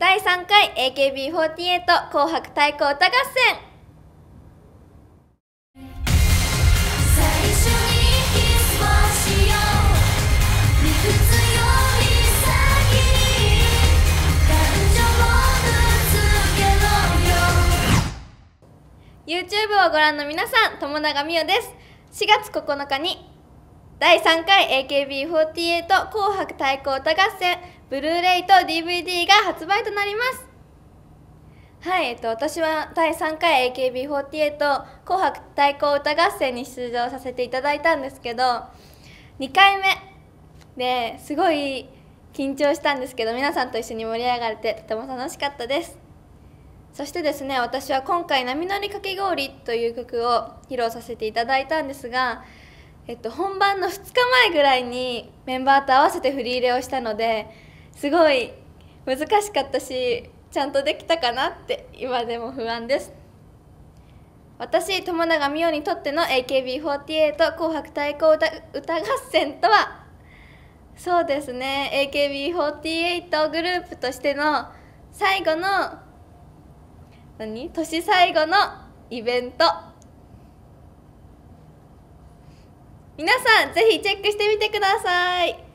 第3回 AKB48 紅白太鼓歌合戦。をご覧の皆さん友永美代です。4月9日に第3回 AKB48 紅白太鼓歌合戦ブルーレイと DVD が発売となります。はい、えっと、私は第3回 AKB48 紅白太鼓歌合戦に出場させていただいたんですけど2回目ですごい緊張したんですけど皆さんと一緒に盛り上がれてとても楽しかったです。そしてですね私は今回「波乗りかき氷」という曲を披露させていただいたんですが、えっと、本番の2日前ぐらいにメンバーと合わせて振り入れをしたのですごい難しかったしちゃんとできたかなって今でも不安です。私友永美桜にとっての AKB48 紅白太鼓歌歌合戦とはそうですね。AKB48 グループとしての最後の何？年最後のイベント。皆さんぜひチェックしてみてください。